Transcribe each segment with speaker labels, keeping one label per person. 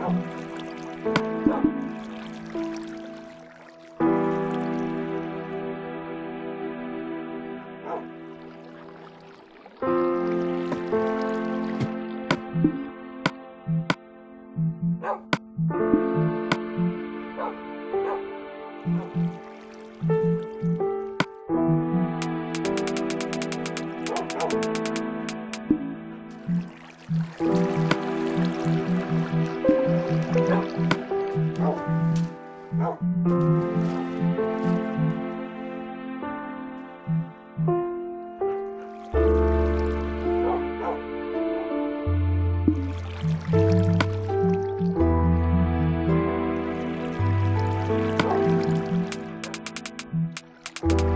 Speaker 1: Thank
Speaker 2: thank you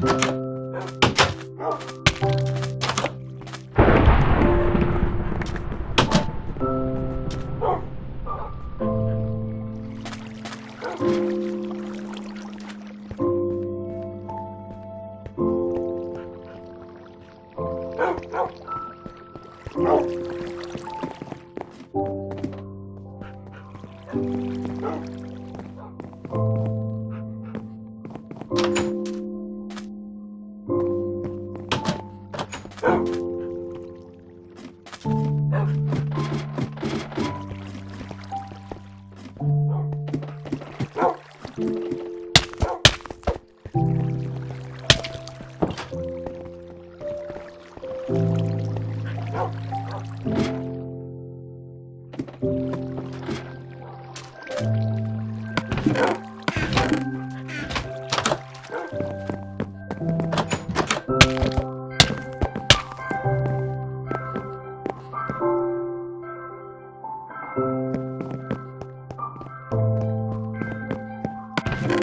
Speaker 3: Thank you. Ha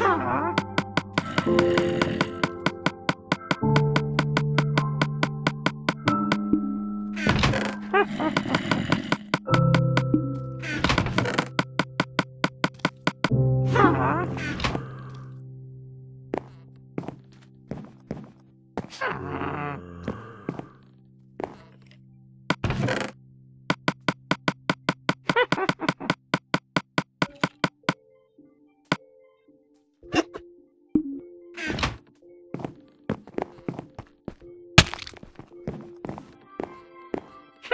Speaker 3: ha ha!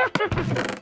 Speaker 3: Ha ha ha ha!